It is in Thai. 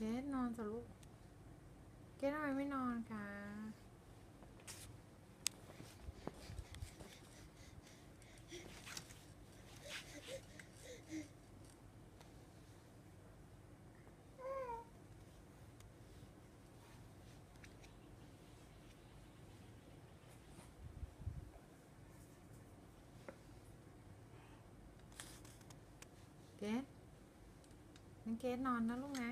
เกดนอนสิลูก เกดทำไมไม่นอนคะเกดนั่นเกดนอนนะลูกนะ